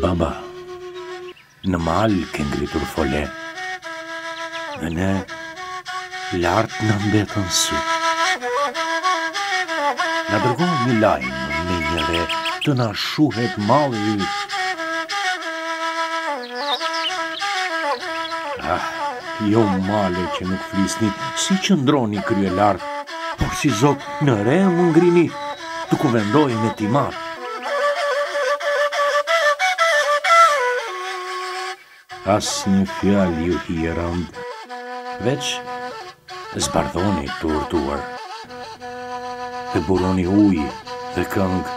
Baba, në mal ke ngritur fole Dhe ne lart na mbetën sytë Na dërgo një lajm me njëre Të na shuhet malli Ah, ju male që nuk flisni, si qëndroni kryelart, porsi zog në re më ngrini,, të kuvendoj me ty mal. Asnjë fjalë ju hijerëndë, veç zbardhoni të urtuar, dhe buroni ujë dhe këngë,